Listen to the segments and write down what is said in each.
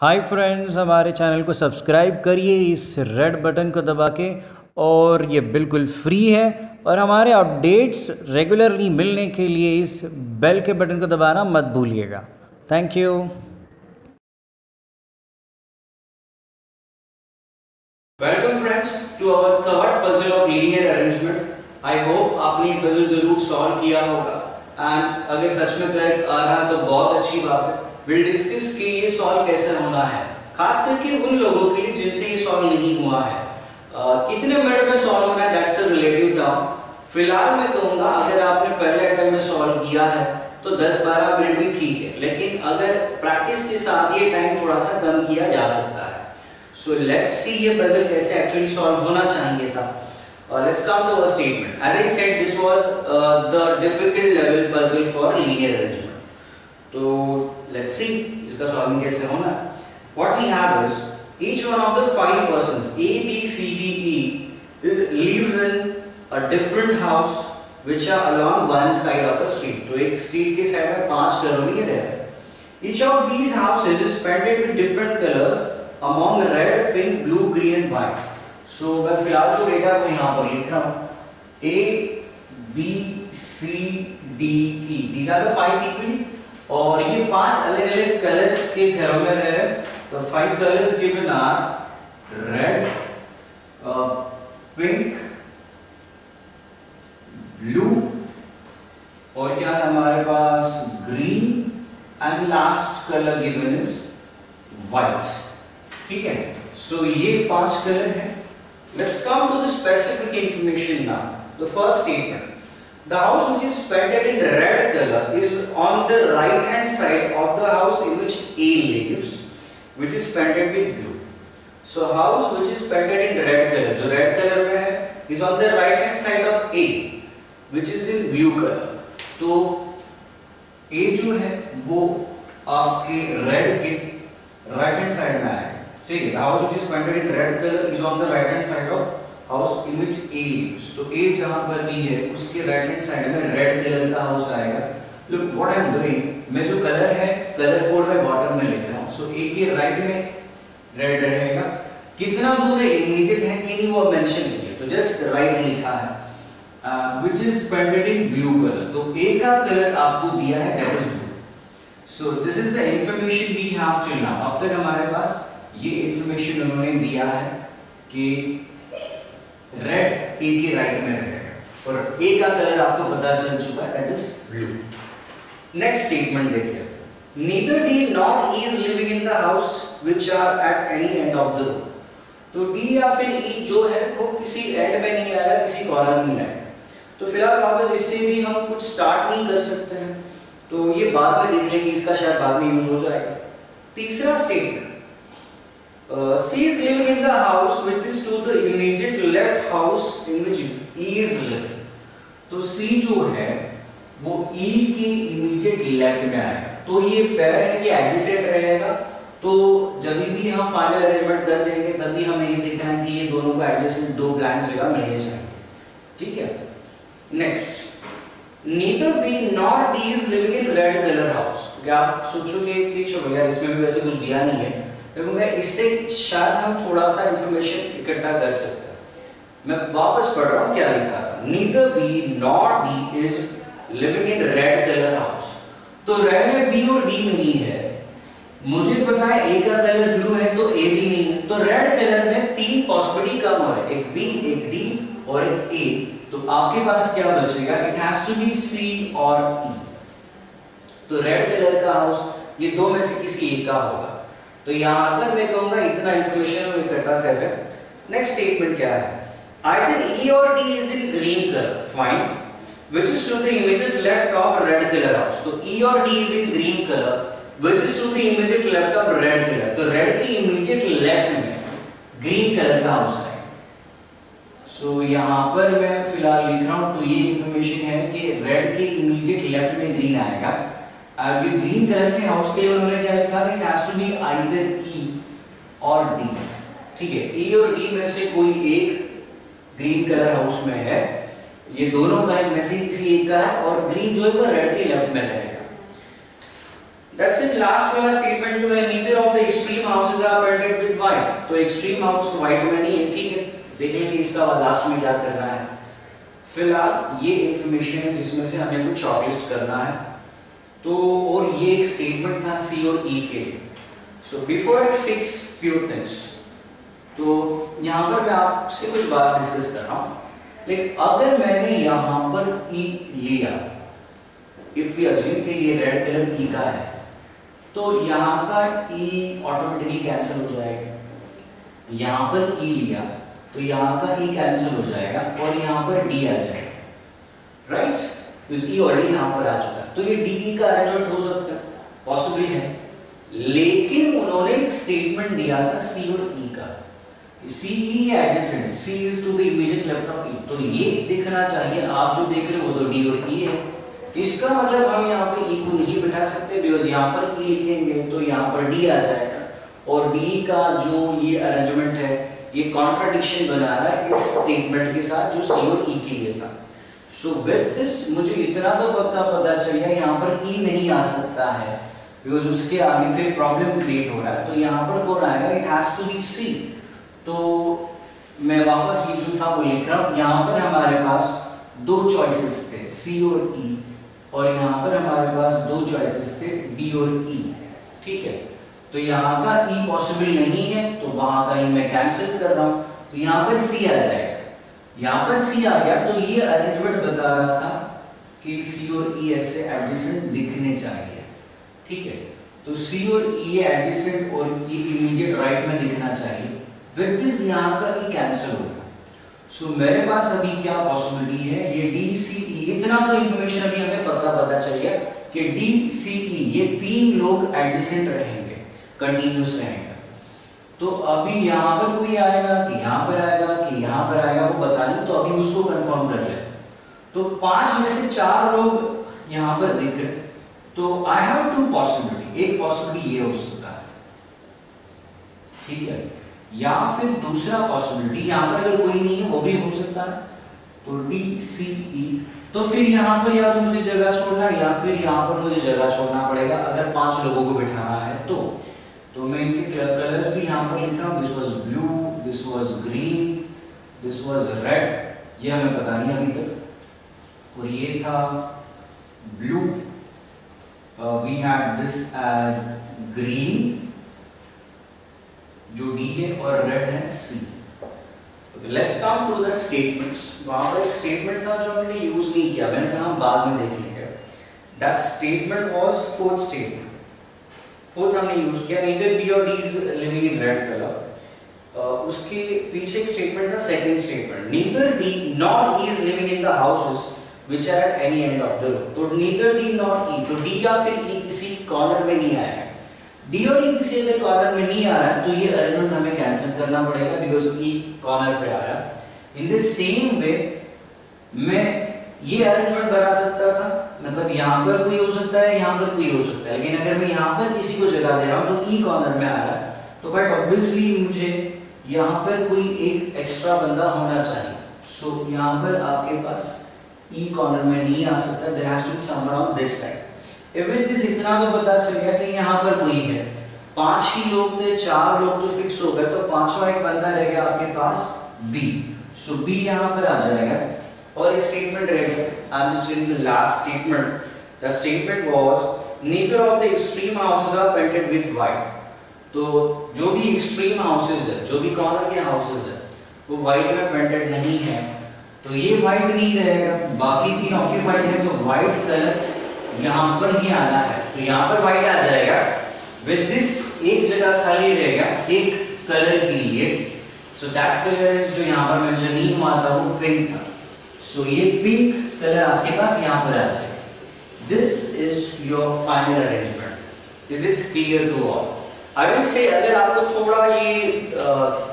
हाय friends, हमारे channel को subscribe करिए, इस रेड बटन को दबा के, और ये बिल्कुल फ्री है। और हमारे अपडेट्स रेगुलरली मिलने के लिए इस बेल के बटन को दबाना मत भूलिएगा। Thank you welcome friends to our third puzzle of linear arrangement I hope आपने ये पजल ज़रूर सॉल्व किया होगा। एंड अगर सच में करेक्ट आ रहा है तो बहुत अच्छी बात है। विल डिस्कस कि ये सॉल्व कैसे होना है खास करके उन लोगों के लिए जिनसे ये सॉल्व नहीं हुआ है uh, कितने मिनट में सॉल्व होना है दैट्स अ रिलेटिव टर्म फ़िलहाल मैं कहूँगा अगर आपने पहले अटेम्प्ट में सॉल्व किया है तो 10-12 मिनट भी ठीक है लेकिन अगर प्रैक्टिस के साथ ये टाइम थोड़ा सा कम किया जा सकता है So let's see ये puzzle कैसे actually solve होना चाहिए था. Uh, let's come to our statement. As I said, this was uh, the difficult level puzzle for linear. तो let's see इसका solving कैसे होना है. We have is each one of the five persons A, B, C, D, E is- lives in a different house which are along one side of the street. तो एक street के side में पाँच घर ये रह रहे हैं. Each of these houses is painted with different colors among red, pink, blue, green and white. So मैं फ़िलहाल जो डेटा को यहाँ पर लिख रहा हूँ A, B, C, D, E. These are the five people और ये पाँच अलग अलग कलर्स के घरों में रह तो five colours given are red pink blue और क्या है हमारे पास green and last colour given is white ठीक है? सो so, ये पाँच कलर हैं। Let's come to the specific information now the first statement The house which is painted in red color is on the right hand side of the house in which A lives, which is painted with blue. So house which is painted in red color, जो red color में है, is on the right hand side of A, which is in blue color. तो A जो है वो आपके red के right hand side में आएगा ठीक है house which is painted in red color is on the right hand side of house in which A lives. तो A जहाँ पर भी है, उसके right hand side में red color का हाउस आएगा। Look, what I am doing, मैं जो कलर है कलर कोड में बॉटम में लिख रहा हूँ। So, A के राइट में रेड रहेगा। कितना दूर है इमीडिएट है कि नहीं, वो मेंशन है। तो जस्ट राइट लिखा है which is painted in blue colour तो A का कलर आपको दिया है that is blue so this is the information we have till now अब तक हमारे पास ये इंफॉर्मेशन उन्होंने दिया है कि रेड ए के राइट में रहेगा। और ए का कलर आपको पता चल चुका है that is blue next statement देखिए। Neither d nor e is living in the house which are at any end of the तो d या फिर e जो है वो किसी एंड में नहीं आया किसी कॉर्नर में नहीं आएगा। तो फ़िलहाल वापस इससे भी हम कुछ स्टार्ट नहीं कर सकते हैं। तो ये बाद में देख लेंगे इसका शायद बाद में यूज़ हो जाएगा। तीसरा statement Uh, C is living in the house which is to the in which E is living. तो C जो है, वो E के immediate left में आएगा तो ये पैर है, ये एडजेसेंट रहेगा। तो जब भी हम फाइनल अरेंजमेंट कर देंगे, तभी हमें ये देखना है कि ये दोनों को एडजेसेंट दो ब्लैंक जगह मिलनी चाहिए ठीक है? Next B nor D is living in red color house क्या आप सोचोगे कि चलो यार, इसमें भी वैसे कुछ दिया नहीं है। लेकिन इससे शायद हम थोड़ा सा इंफॉर्मेशन इकट्ठा कर सकते मैं वापस पढ़ रहा हूँ, क्या लिखा था? Neither B nor D is living in red color house. तो रेड में बी और डी नहीं है। मुझे पता है ए का कलर ब्लू है तो ए भी नहीं है। तो रेड कलर में तीन पॉसिबिलिटी कम है एक बी एक डी और एक ए तो आपके पास क्या बचेगा? It has to be C और ई तो रेड कलर का हाउस ये दो में से किसी एक का होगा? तो यहाँ तक मैं कहूँगा इतना इंफॉर्मेशन हम इकट्ठा कर रहे हैं। नेक्स्ट स्टेटमेंट क्या है? Either E or D is in green color fine which is to the immediate left of red color house तो E और D is in green color which is to the immediate left of red color तो red के immediate left में green color का house है so, यहाँ पर मैं फ़िलहाल लिख रहा हूँ तो ये इंफॉर्मेशन है कि रेड के इमीडिएट लेफ़्ट में ग्रीन आएगा अब ये ग्रीन कलर के हाउस के लिए उन्होंने क्या लिखा है it has to be either E और डी ठीक है ई और डी में से कोई एक ग्रीन कलर हाउस में है। ये दोनों का एक से किसी एक का है और ग्रीन जो है वो रेड के लेफ़्ट में रहेगा। दैट्स इट लास्ट वाला स्टेटमेंट जो है neither of the extreme houses are painted with white तो एक्सट्रीम हाउस व्हाइट में नहीं है ठीक है। देख लेंगे इसका लास्ट में क्या करना है। फ़िलहाल ये इंफॉर्मेशन है जिसमें से हमें कुछ शॉर्टलिस्ट करना है। तो और ये एक स्टेटमेंट था सी और ई e के लिए। So before I fix pure things तो यहाँ पर मैं आपसे कुछ बात डिस्कस कर रहा हूँ। लेकिन अगर मैंने यहाँ पर ई e लिया इफ़ यू अज्यूम कि ये रेड कलर ई का है तो यहाँ का ई ऑटोमेटिकली कैंसिल हो जाएगा। यहाँ पर ई e लिया तो यहाँ का ई कैंसिल हो जाएगा और यहाँ पर डी आ जाएगा। राइट ई ऑलरेडी यहाँ पर आ चुका है। तो ये डी का अरेंजमेंट हो सकता है। पॉसिबल है। लेकिन उन्होंने एक स्टेटमेंट दिया था सी और ई का। C E adjacent C is to the immediate left of तो ये दिखना चाहिए। आप जो देख रहे हो तो डी और ई है। इसका मतलब हम यहाँ पे ई को नहीं बिठा सकते बिकॉज़ यहाँ पर ई लिखेंगे तो यहाँ पर डी आ जाएगा। और डी का जो ये अरेंजमेंट है, ये कॉन्ट्राडिक्शन बना रहा है इस स्टेटमेंट के साथ जो सी और ई के लिए था। सो विद दिस मुझे इतना तो पक्का पता चल गया, यहाँ पर ई नहीं आ सकता है। बिकॉज़ उसके आगे फिर प्रॉब्लम क्रिएट हो रहा है। तो यहाँ पर कौन आएगा? It has to be C तो मैं वापस ये जो था वो लिख रहा हूँ यहाँ पर हमारे पास दो चॉइसेस थे सी और ई e, और यहाँ पर हमारे पास दो चॉइसेस थे डी और ई e, ठीक है? तो यहाँ का ई e पॉसिबल नहीं है तो वहाँ का ई मैं कैंसिल कर रहा हूँ। तो यहाँ पर सी आ जाएगा। यहाँ पर सी आ गया तो ये अरेंजमेंट बता रहा था कि सी और ई ऐसे एडजेसेंट दिखने चाहिए। ठीक है? तो सी और ई एडजेसेंट और ई इमीडिएट राइट में दिखना चाहिए। विद दिस यहाँ का ई कैंसिल होगा। सो मेरे पास अभी क्या पॉसिबिलिटी है? ये डी सी ई इतना तो इंफॉर्मेशन अभी हमें पता पता चल गया कि डी सी ई ये तीन लोग एडजेसेंट रहेंगे कंटीन्यूअस रहेंगे। तो अभी यहाँ पर कोई आएगा कि यहाँ पर आएगा, कि यहाँ पर आएगा, वो बता नहीं तो अभी उसको कंफर्म कर ले। तो पाँच में से चार लोग यहाँ पर दिख रहे। तो आई हैव टू पॉसिबिलिटी एक पॉसिबिलिटी ये हो सकता है। ठीक है? या फिर दूसरा पॉसिबिलिटी यहाँ पर अगर कोई नहीं है, वो भी हो सकता है। तो डी सी ई तो फिर यहाँ पर या तो मुझे जगह छोड़ना या फिर यहाँ पर मुझे जगह छोड़ना पड़ेगा, अगर पाँच लोगों को बिठाना है तो। तो मैं इनके कलर्स भी यहाँ पर लिख रहा हूँ। This was blue this was green this was red ये हमें पता नहीं अभी तक। और ये था blue we had this as green जो D है और रेड है C. Let's come to the statements वहाँ पर एक स्टेटमेंट था जो हमने यूज़ नहीं किया। मैंने कहा हम बाद में देख लेंगे। That statement was fourth statement fourth हमने यूज़ किया नीदर बी और D is living in red colour उसके पीछे एक स्टेटमेंट था second statement neither D not is living in the houses which are at any end of the row. तो neither D nor E, तो D या फिर E किसी corner में नहीं आया E किसी अगर कॉर्नर में नहीं आ रहा तो ये अरेंजमेंट हमें कैंसिल करना पड़ेगा बिकॉज़ E कॉर्नर पे आ रहा इन द सेम वे मैं ये अरेंजमेंट बना सकता था मतलब यहाँ पर कोई हो सकता है यहाँ पर कोई हो सकता है। लेकिन अगर मैं यहाँ पर किसी को जगह दे रहा हूँ तो ई कॉर्नर में आ रहा है तो क्वाइट ऑब्वियसली मुझे यहाँ पर कोई एक एक्स्ट्रा बंदा होना चाहिए। सो so, यहाँ पर आपके पास ई e कॉर्नर में नहीं आ सकता। There has to be someone on this side if with this इतना तो पता चल गया कि यहाँ पर कोई है। पाँच ही लोग थे, चार लोग तो फिक्स हो गए तो पांचवा एक बंदा रह गया आपके पास बी सो बी यहाँ पर आ जाएगा। और एक स्टेटमेंट रहेगा I the last statement the statement was neither of the extreme houses are painted with white. तो जो भी एक्सट्रीम हाउसेस है, जो भी कॉर्नर के हाउसेस है, वो व्हाइट में पेंटेड नहीं है। तो ये व्हाइट नहीं रहेगा। बाकी तीन ऑक्यूपाइड है तो व्हाइट कलर यहाँ पर ही आना है। तो यहाँ पर व्हाइट आ जाएगा। विद दिस एक जगह खाली रहेगा एक कलर के लिए। सो दैट कलर जो यहाँ पर नहीं हुआ था वो पिंक था। सो so, ये पिंक कलर आपके पास यहाँ पर आ जाएगा this is your final arrangement is this clear to all will say अगर आपको थोड़ा ये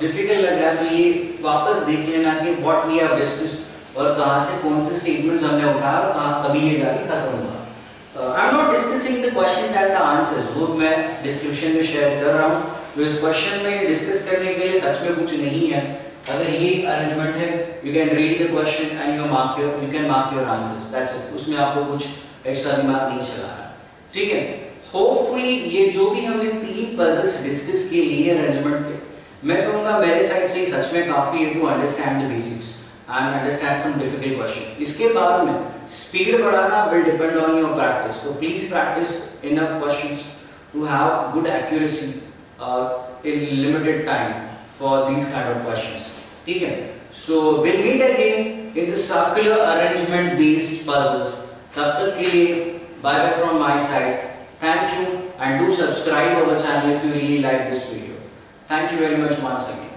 डिफ़िकल्ट लग रहा है तो ये वापस देख लेना कि व्हाट वी हैव डिस्कस्ड और कहाँ से कौन से स्टेटमेंट्स हमने उठाया और कहाँ कभी ये जाके खत्म हुआ। I am not discussing the questions and the answers वो मैं डिस्क्रिप्शन में शेयर कर रहा हूँ। इस क्वेश्चन में डिस्कस करने के लिए सच में कुछ नहीं है। अगर ये अरेंजमेंट है you can read the question and you mark your you can mark your answers that's it उसमें आपको कुछ एक्स्ट्रा दिमाग नहीं चलाना ठीक है? होपफुली ये जो भी हमने तीन पजल्स डिस्कस किए लीनियर अरेंजमेंट के, मैं कहूँगा मेरे साइड से सच में काफ़ी to understand the basics and understand some difficult question इसके बाद में स्पीड बढ़ाना will depend on your practice please practice enough questions to have good accuracy uh, in limited time for these kind of questions ठीक है so we'll meet again in the circular arrangement based puzzles तब तक के लिए bye bye from my side thank you and do subscribe our channel if you really like this video thank you very much once again